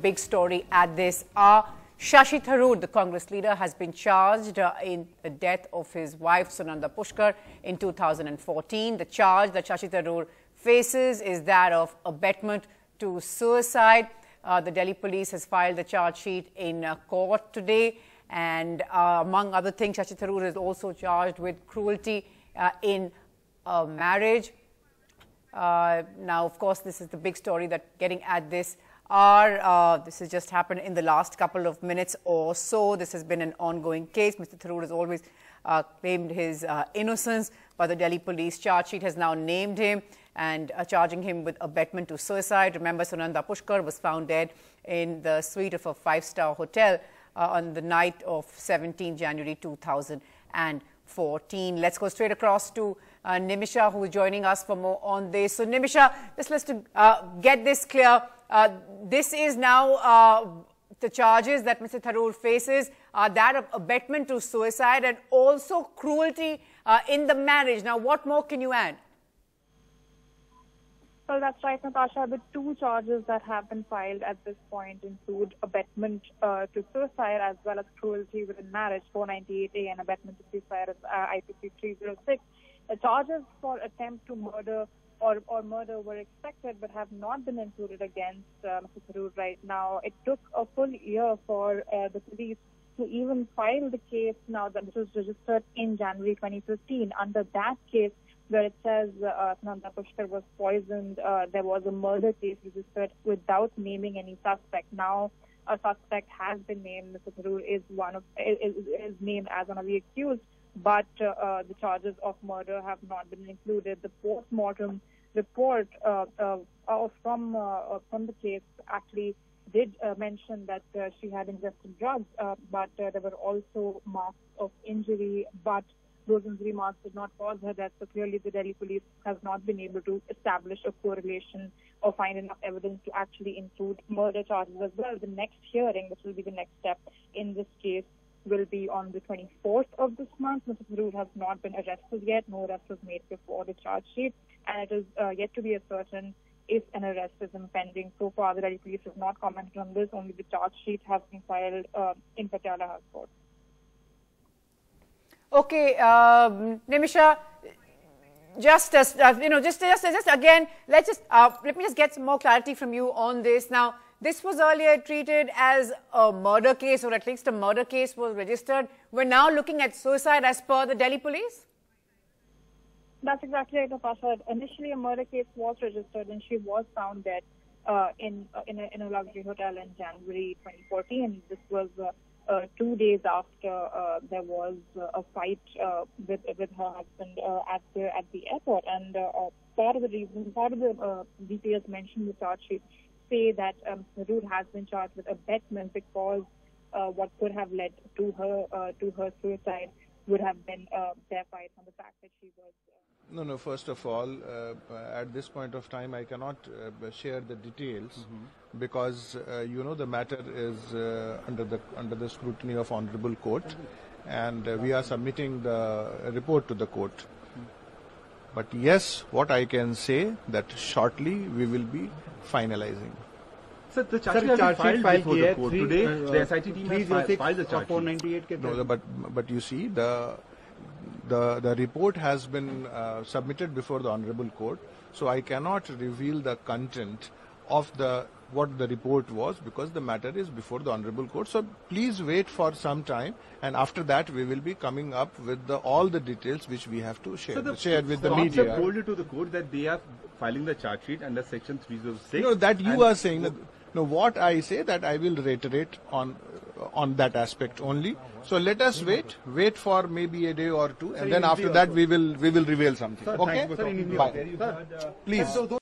Big story at this hour. Shashi Tharoor, the Congress leader, has been charged uh, in the death of his wife Sunanda Pushkar in 2014. The charge that Shashi Tharoor faces is that of abetment to suicide. Uh, the Delhi police has filed the charge sheet in uh, court today. And uh, among other things, Shashi Tharoor is also charged with cruelty uh, in marriage. Uh, now, of course, this is the big story that getting at this are, uh, this has just happened in the last couple of minutes or so. This has been an ongoing case. Mr. Tharoor has always uh, claimed his uh, innocence, but the Delhi police charge sheet has now named him and uh, charging him with abetment to suicide. Remember, Sunanda Pushkar was found dead in the suite of a five-star hotel uh, on the night of 17 January 2014. Let's go straight across to uh, Nimisha, who is joining us for more on this. So, Nimisha, just let's to, get this clear. Uh, this is now uh, the charges that Mr. Tharoor faces are that of abetment to suicide and also cruelty uh, in the marriage. Now, what more can you add? Well, that's right, Natasha. The two charges that have been filed at this point include abetment uh, to suicide as well as cruelty within marriage, 498A, and abetment to suicide, uh, IPC 306. The charges for attempt to murder or, or murder were expected but have not been included against uh, Mr. Right now. It took a full year for uh, the police to even file the case now that this was registered in January 2015. Under that case, where it says uh, Nanda Pushkar was poisoned, uh, there was a murder case registered without naming any suspect. Now, a suspect has been named. Mr. Tharoor is one of is, is named as one of the accused but uh, uh, the charges of murder have not been included. The post-mortem report uh, uh, from uh, uh, from the case actually did mention that she had ingested drugs, but there were also marks of injury, but those injury marks did not cause her death. So clearly, the Delhi police has not been able to establish a correlation or find enough evidence to actually include murder charges as well. The next hearing, which will be the next step in this case, will be on the 24th of this month. Mr. Tharoor has not been arrested yet. No arrest was made before the charge sheet, and it is uh, yet to be ascertained if an arrest is impending. So far, the Delhi police has not commented on this. Only the charge sheet has been filed uh, in Patiala House Court. Okay, um, Nimisha, just as uh, you know, just just just again, let's just uh, let me just get some more clarity from you on this now. This was earlier treated as a murder case, or at least a murder case was registered. We're now looking at suicide as per the Delhi police? That's exactly right, Natasha. Initially, a murder case was registered and she was found dead uh, in, uh, in, a, in, a, luxury hotel in January 2014. This was uh, uh two days after uh, there was uh, a fight with, with her husband at, the, at the airport. And part of the reason, part of the details mentioned in the charge sheet say that um, Tharoor has been charged with abetment because uh, what could have led to her uh, to her suicide would have been uh, their fight on the fact that she was. Uh, no, no. First of all, uh, at this point of time, I cannot uh, share the details mm-hmm. because you know the matter is under the under the scrutiny of honourable court, and we are submitting the report to the court. But yes, what I can say that shortly we will be finalizing. Sir, the charge Sir, has filed, filed before the court. Today, uh, the SIT team has filed, filed the charge 498 no, but, but you see, the, the, the report has been uh, submitted before the Honorable Court, so I cannot reveal the content of the what the report was because the matter is before the honorable court so please wait for some time and after that we will be coming up with the, all the details which we have to share, so the, share with the media. told you to the court that they are filing the charge sheet under section 306. No, that you are saying. That, no, what I say that I will reiterate on on that aspect only. So let us wait, wait for maybe a day or two, and then after that we will we will reveal something. okay? Bye. Please.